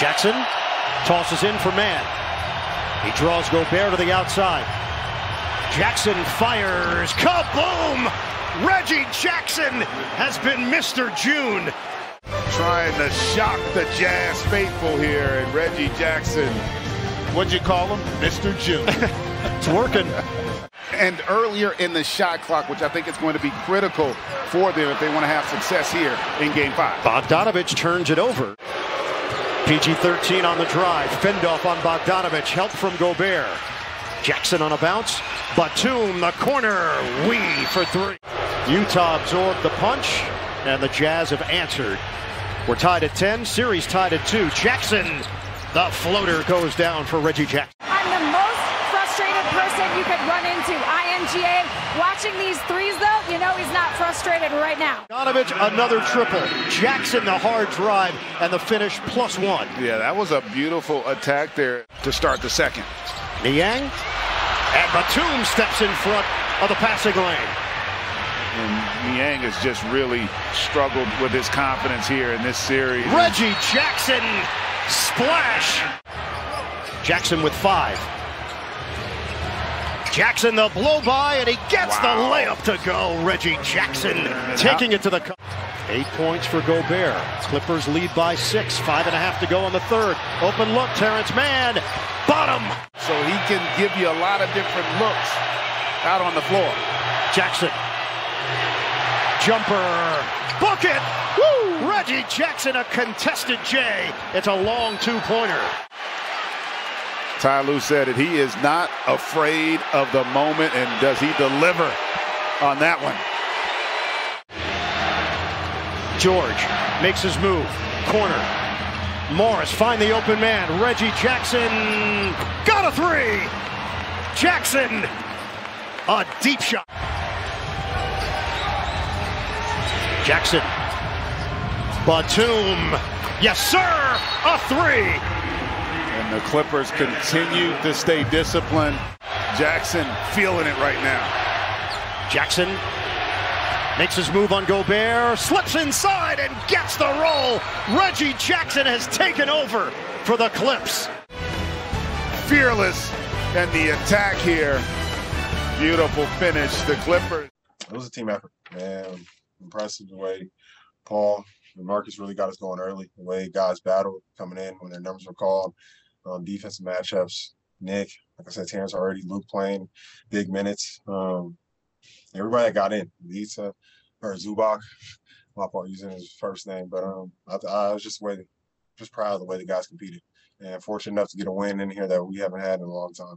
Jackson tosses in for man. He draws Gobert to the outside. Jackson fires. Kaboom! Reggie Jackson has been Mr. June. Trying to shock the Jazz faithful here, and Reggie Jackson, what'd you call him? Mr. June. it's working. and earlier in the shot clock, which I think is going to be critical for them if they want to have success here in game five. Bogdanovich turns it over. PG-13 on the drive. Fend off on Bogdanovich. Help from Gobert. Jackson on a bounce. Batum, the corner. Wee for three. Utah absorbed the punch, and the Jazz have answered. We're tied at 10. Series tied at 2. Jackson, the floater goes down for Reggie Jackson. I'm the most frustrated person you could run into. INGA. Watching these threes, though, you know he's not frustrated right now. Donovich, another triple. Jackson, the hard drive, and the finish plus one. Yeah, that was a beautiful attack there to start the second. Niang, and Batum steps in front of the passing lane. And Niang has just really struggled with his confidence here in this series. Reggie Jackson, splash. Jackson with five. Jackson the blow by, and he gets wow. the layup to go. Reggie Jackson taking it to the cup. Eight points for Gobert. Clippers lead by six. Five and a half to go on the third. Open look, Terance Mann. Bottom. So he can give you a lot of different looks out on the floor. Jackson. Jumper. Book it. Woo! Reggie Jackson, a contested J. It's a long two-pointer. Ty Lue said it. He is not afraid of the moment, and does he deliver on that one? George makes his move. Corner. Morris find the open man. Reggie Jackson got a three. Jackson, a deep shot. Jackson. Batum. Yes, sir. A three. And the Clippers continue to stay disciplined. Jackson feeling it right now. Jackson makes his move on Gobert, slips inside and gets the roll. Reggie Jackson has taken over for the Clips. Fearless and the attack here. Beautiful finish. The Clippers. It was a team effort, man. Impressive the way Paul and Marcus really got us going early. The way guys battled coming in when their numbers were called um, defensive matchups. Nick, like I said, Terance already, Luke playing big minutes. Um, everybody that got in, Lisa or Zubac, my part using his first name, but um, I, I was just way, just proud of the way the guys competed, and fortunate enough to get a win in here that we haven't had in a long time.